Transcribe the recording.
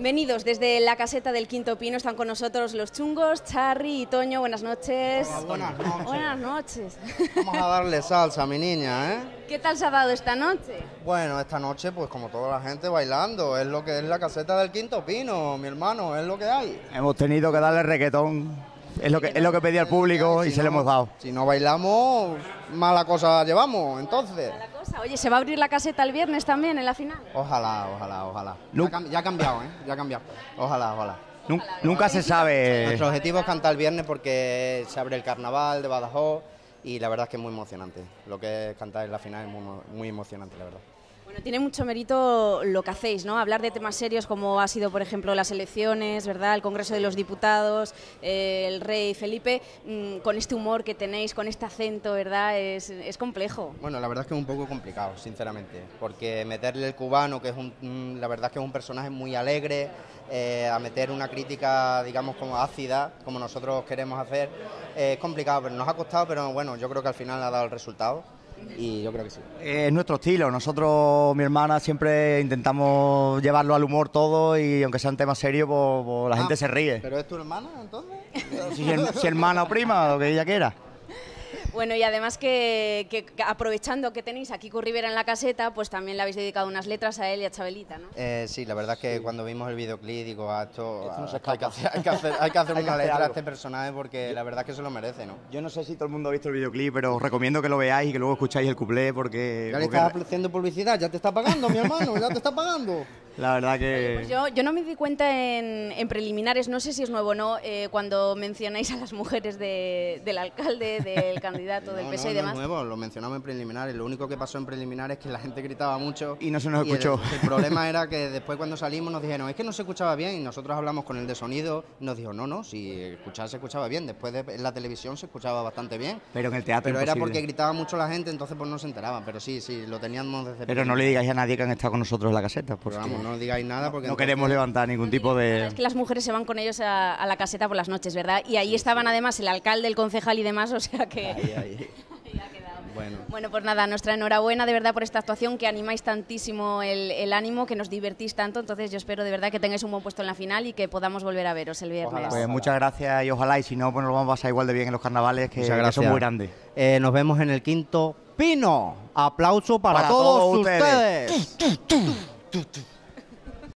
Venidos desde la caseta del Quinto Pino, están con nosotros los chungos, Charry y Toño. Buenas noches. buenas noches. Buenas noches. Vamos a darle salsa a mi niña, ¿eh? ¿Qué tal se ha dado esta noche? Bueno, esta noche, pues como toda la gente bailando, es lo que es la caseta del Quinto Pino, mi hermano, es lo que hay. Hemos tenido que darle reggaetón. Es lo que, es lo que pedía el público y Si se lo no- hemos dado. Si no bailamos, mala cosa llevamos, entonces. Cosa. Oye, ¿se va a abrir la caseta el viernes también en la final? Ojalá, ojalá, ojalá. Ya, ya ha cambiado, ¿eh? Ya ha cambiado. Ojalá, ojalá. Nun- nunca se sabe. Nuestro objetivo es cantar el viernes porque se abre el carnaval de Badajoz y la verdad es que es muy emocionante. Lo que es cantar en la final es muy, muy emocionante, la verdad. Bueno, tiene mucho mérito lo que hacéis, ¿no? Hablar de temas serios como ha sido, por ejemplo, las elecciones, ¿verdad? El Congreso de los Diputados, eh, el rey Felipe, mm, con este humor que tenéis, con este acento, ¿verdad? Es, complejo. Bueno, la verdad es que es un poco complicado, sinceramente, porque meterle el cubano, que es un, mm, la verdad que es un personaje muy alegre, eh, a meter una crítica, digamos, como ácida, como nosotros queremos hacer, eh, es complicado, pero nos ha costado, pero bueno, yo creo que al final ha dado el resultado y yo creo que sí. Es nuestro estilo. Nosotros, mi hermana, siempre intentamos llevarlo al humor todo y aunque sean temas serios, pues, pues la gente Ah, se ríe. ¿Pero es tu hermana, entonces? Si, si hermana o prima, lo que ella quiera. Bueno, y además que, que- aprovechando que tenéis aquí Curry Rivera en la caseta, pues también le habéis dedicado unas letras a él y a Chabelita, ¿no? Eh, sí, la verdad es que cuando vimos el videoclip digo, ah, esto, Esto hay, que hacer, hay que hacer, hay que hacer Hay que una hacer letra a este personaje porque la verdad es que se lo merece, ¿no? Yo no sé si todo el mundo ha visto el videoclip, pero os recomiendo que lo veáis y que luego escucháis el cuplé porque, Ya le porque estás haciendo publicidad, ya te está pagando, mi hermano, ya te está pagando. la verdad que... Pues yo, yo no me di cuenta en, en preliminares, no sé si es nuevo o no, eh, cuando mencionáis a las mujeres de- del alcalde, del candidato, del No, PSOE no, y no demás. es nuevo, lo mencionamos en preliminares. Lo único que pasó en preliminares es que la gente gritaba mucho. Y no se nos el- escuchó. El, problema era que después cuando salimos nos dijeron, es que no se escuchaba bien. Y nosotros hablamos con el de sonido, nos dijo, no, no, si escuchar se escuchaba bien. Después de, en la televisión se escuchaba bastante bien. Pero en el teatro Pero era porque gritaba mucho la gente, entonces pues no se enteraban. Pero sí, sí, lo teníamos desde Pero no le digáis a nadie que han estado con nosotros en la caseta, Pero porque vamos, no digáis nada porque no entonces- queremos levantar ningún tipo de... Es que las mujeres se van con ellos a, a la caseta por las noches, ¿verdad? Y ahí estaban además el alcalde, el concejal y demás, o sea que... Ahí, ahí. Bueno. Bueno, pues nada, nuestra enhorabuena de verdad por esta actuación, que animáis tantísimo el, el ánimo, que nos divertís tanto. Entonces yo espero de verdad que tengáis un buen puesto en la final y que podamos volver a veros el viernes. Pues muchas gracias y ojalá, y si no, pues nos lo vamos a pasar igual de bien en los carnavales, que, son muy grandes. Eh, nos vemos en el quinto pino. Aplauso para, Para todos, todos ustedes. ustedes.